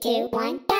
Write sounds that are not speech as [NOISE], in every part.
two, one, go!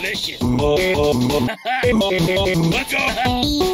Delicious. [LAUGHS] Let's go.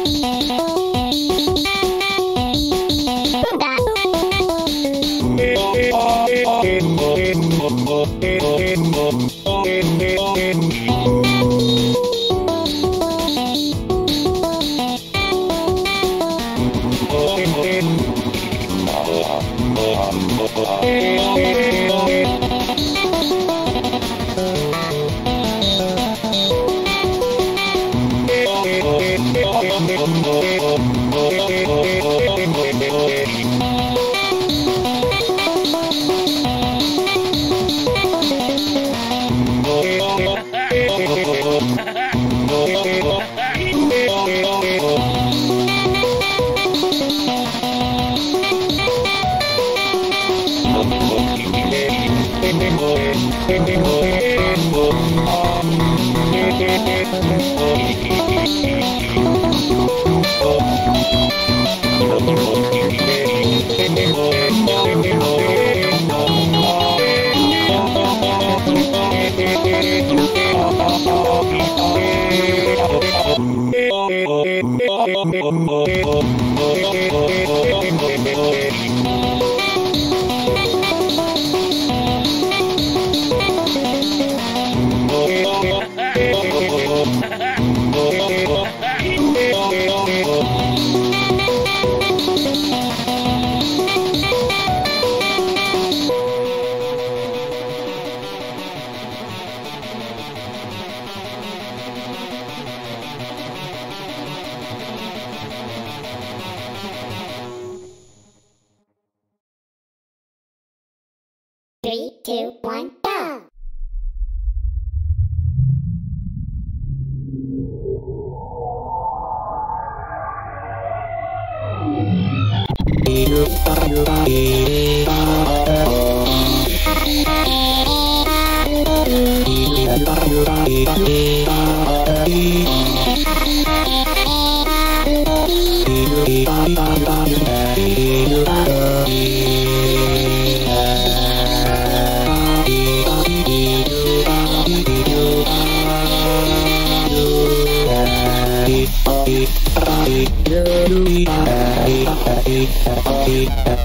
Bye.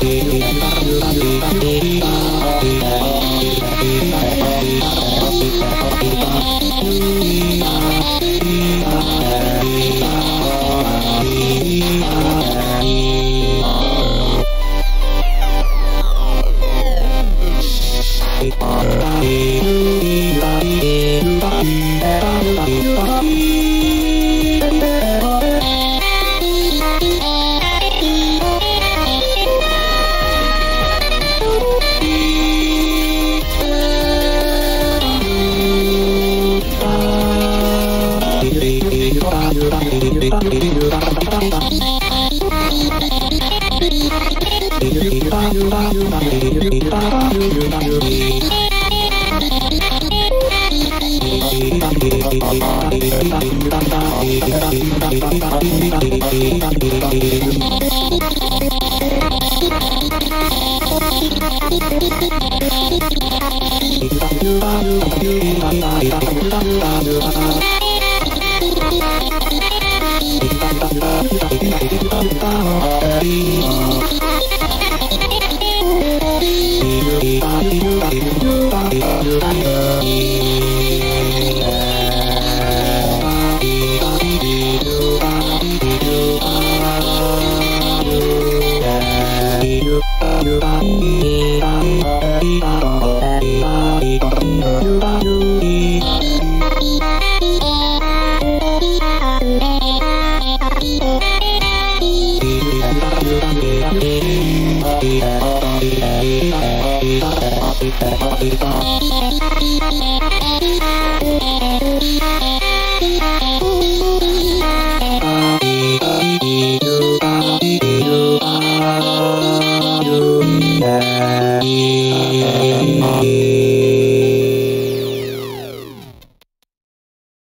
Thank you.